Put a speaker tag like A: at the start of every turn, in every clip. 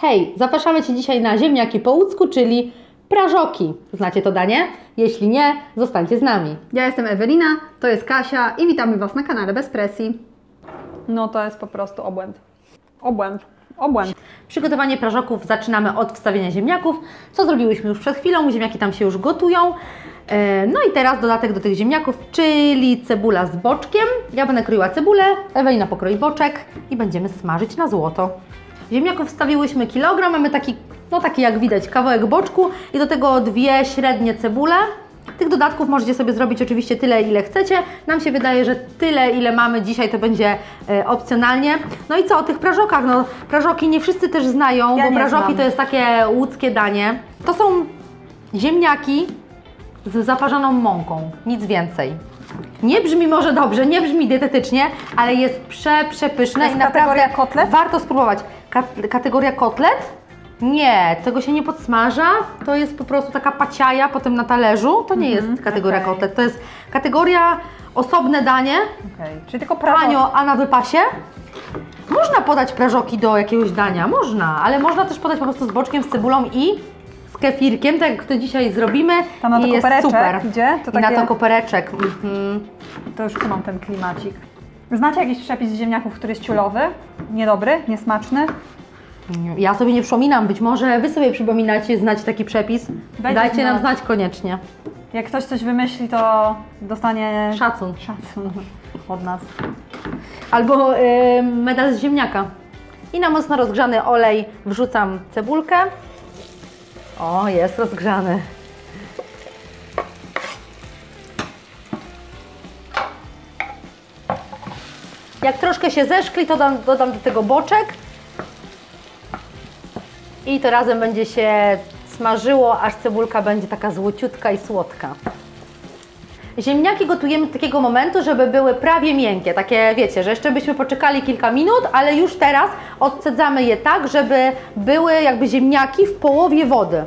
A: Hej, zapraszamy Cię dzisiaj na ziemniaki po łódzku, czyli prażoki. Znacie to danie? Jeśli nie, zostańcie z nami.
B: Ja jestem Ewelina, to jest Kasia i witamy Was na kanale Bez Presji. No to jest po prostu obłęd. Obłęd. Obłęd.
A: Przygotowanie prażoków zaczynamy od wstawienia ziemniaków, co zrobiłyśmy już przed chwilą. Ziemniaki tam się już gotują. E, No i teraz dodatek do tych ziemniaków, czyli cebula z boczkiem. Ja będę kroiła cebulę, Ewelina pokroi boczek i będziemy smażyć na złoto. Ziemniaków wstawiłyśmy kilogram, mamy taki, no taki jak widać, kawałek boczku i do tego dwie średnie cebule. Tych dodatków możecie sobie zrobić oczywiście tyle, ile chcecie. Nam się wydaje, że tyle, ile mamy dzisiaj, to będzie e, opcjonalnie. No i co o tych prażokach? No, prażoki nie wszyscy też znają,
B: Ja
A: bo prażoki
B: znam.
A: to jest takie łódzkie danie. To są ziemniaki z zaparzoną mąką, nic więcej. Nie brzmi może dobrze, nie brzmi dietetycznie, ale jest prze, przepyszne i naprawdę
B: kotlet?
A: warto spróbować. Ka- kategoria kotlet? Nie, tego się nie podsmaża, to jest po prostu taka paciaja potem na talerzu, to nie jest kategoria
B: okej.
A: kotlet, to jest kategoria osobne danie,
B: Okej. Czyli tylko prawo.
A: Panio, a na wypasie? Można podać prażoki do jakiegoś dania, można, ale można też podać po prostu z boczkiem, z cebulą i z kefirkiem, tak jak to dzisiaj zrobimy.
B: Tam na to
A: I jest
B: kopereczek
A: super.
B: idzie, to
A: I na
B: takie-
A: to kopereczek. Mhm.
B: To już tu mam ten klimacik. Znacie jakiś przepis z ziemniaków, który jest ciulowy? Niedobry? Niesmaczny?
A: Ja sobie nie przypominam, być może Wy sobie przypominacie, znacie taki przepis.
B: Dajcie
A: Dajcie nam
B: znać.
A: koniecznie.
B: Jak ktoś coś wymyśli, to dostanie
A: Szacun.
B: szacun od nas.
A: Albo y, medal z ziemniaka. I na mocno rozgrzany olej wrzucam cebulkę. O, jest rozgrzany. Jak troszkę się zeszkli, to dam, dodam do tego boczek. I to razem będzie się smażyło, aż cebulka będzie taka złociutka i słodka. Ziemniaki gotujemy do takiego momentu, żeby były prawie miękkie. Takie wiecie, że jeszcze byśmy poczekali kilka minut, ale już teraz odcedzamy je tak, żeby były jakby ziemniaki w połowie wody.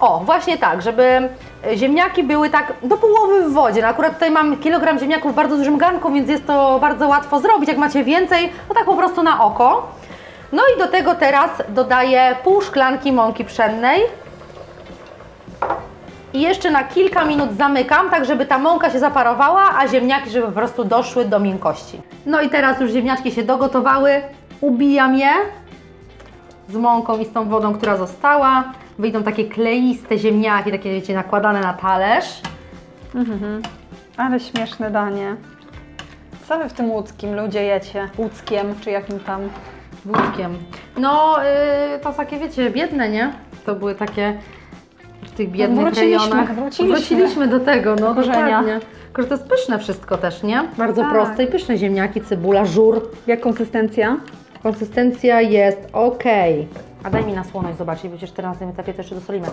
A: O, właśnie tak, żeby ziemniaki były tak do połowy w wodzie. No akurat tutaj mam kilogram ziemniaków w bardzo dużym garnku, więc jest to bardzo łatwo zrobić. Jak macie więcej, to tak po prostu na oko. No i do tego teraz dodaję pół szklanki mąki pszennej. I jeszcze na kilka minut zamykam, tak żeby ta mąka się zaparowała, a ziemniaki, żeby po prostu doszły do miękkości. No i teraz już ziemniaczki się dogotowały, ubijam je z mąką i z tą wodą, która została. Wyjdą takie kleiste ziemniaki, takie wiecie, nakładane na talerz.
B: Ale śmieszne danie. Co wy w tym łódzkim ludzie jecie? Łódzkiem, czy jakim tam?
A: Wódkiem. No, yy, to takie wiecie, biedne, nie? To były takie w tych biednych
B: Wróciliśmy,
A: rejonach.
B: wróciliśmy.
A: Wróciliśmy do tego, no
B: korzenia.
A: dokładnie. Tylko, że to jest pyszne wszystko też, nie? Bardzo
B: Tak.
A: proste i pyszne ziemniaki, cebula, żur.
B: Jak konsystencja?
A: Konsystencja jest ok. A daj mi na słoność zobaczyć, bo przecież teraz na tym etapie to jeszcze dosolimy.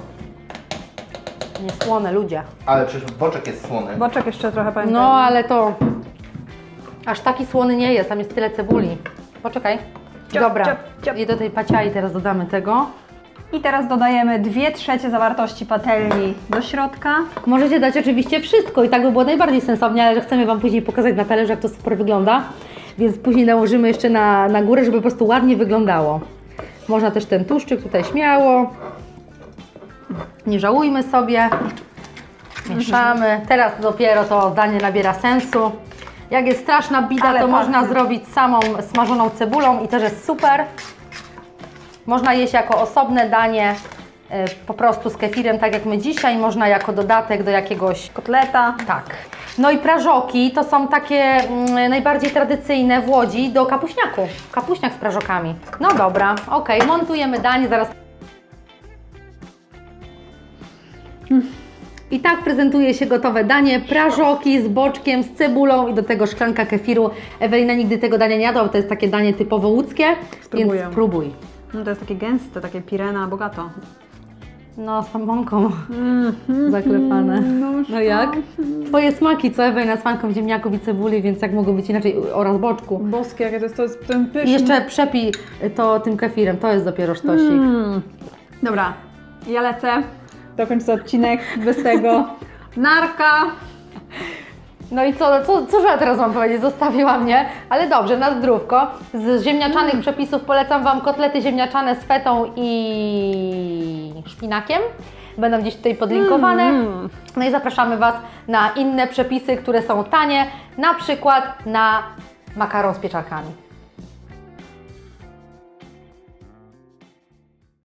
A: Nie słone, ludzie.
C: Ale przecież boczek jest słony.
B: Boczek jeszcze trochę pamiętam.
A: No, ale to aż taki słony nie jest, tam jest tyle cebuli. Poczekaj.
B: Ciop,
A: Dobra.
B: ciop, ciop.
A: I do tej paciai teraz dodamy tego.
B: I teraz dodajemy 2 trzecie zawartości patelni do środka.
A: Możecie dać oczywiście wszystko i tak by było najbardziej sensownie, ale że chcemy Wam później pokazać na talerzu, jak to super wygląda. Więc później nałożymy jeszcze na, na górę, żeby po prostu ładnie wyglądało. Można też ten tłuszczyk tutaj śmiało. Nie żałujmy sobie. Mieszamy. Teraz dopiero to danie nabiera sensu. Jak jest straszna bida,
B: Ale
A: to
B: pachnie.
A: można zrobić samą smażoną cebulą i też jest super. Można jeść jako osobne danie, po prostu z kefirem, tak jak my dzisiaj. Można jako dodatek do jakiegoś
B: Kotleta.
A: tak. No i prażoki to są takie mm, najbardziej tradycyjne w Łodzi do kapuśniaku. Kapuśniak z prażokami. No dobra, okej, montujemy danie, zaraz. I tak prezentuje się gotowe danie. Prażoki z boczkiem, z cebulą i do tego szklanka kefiru. Ewelina nigdy tego dania nie jadła, bo to jest takie danie typowo łódzkie,
B: Spróbuję.
A: więc spróbuj.
B: No to jest takie gęste, takie pirena, bogato.
A: No, z mąką zaklepane. No jak? Twoje smaki, co Ewelina z fanką ziemniaków i cebuli, więc jak mogło być inaczej oraz boczku.
B: Boskie, jakie to jest, to jest ten pyszny.
A: I jeszcze przepij to tym kefirem, to jest dopiero sztosik.
B: Mm. Dobra, ja lecę. Dokończę odcinek bez tego. Narka!
A: No i co, co, cóż ja teraz mam powiedzieć? Zostawiła mnie, ale dobrze, na zdrówko. Z ziemniaczanych przepisów polecam Wam kotlety ziemniaczane z fetą i szpinakiem. Będą gdzieś tutaj podlinkowane.
B: Mm.
A: No i zapraszamy Was na inne przepisy, które są tanie, na przykład na makaron z pieczarkami.